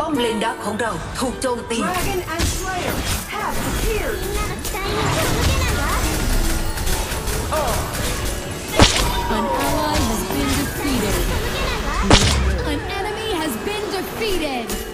ป้อมเลนดักของเราถูกโจมตี Dragon and Slayer have appeared เ An enemy has been defeated.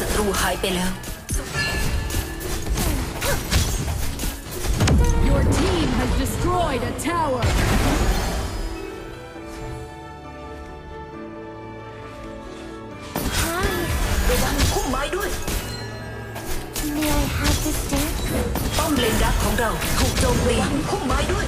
ศัตรูหายไปแล้ว Your team has destroyed a tower. ระวังพุ่มไม้ด้วย May I have this dance? ป้อมเลนดักของเราถูกโจมตีพุ่มไม้ด้วย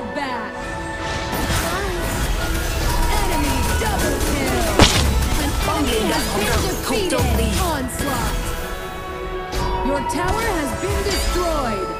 bloodbath. Enemy double kill. An enemy has been defeated. Onslaught. Your tower has been destroyed.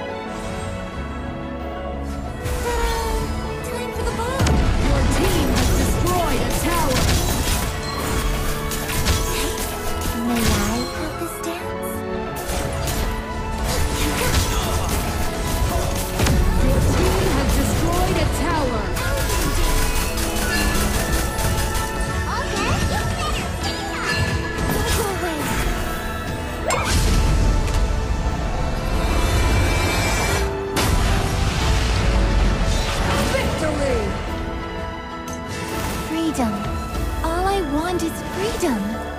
wand is freedom.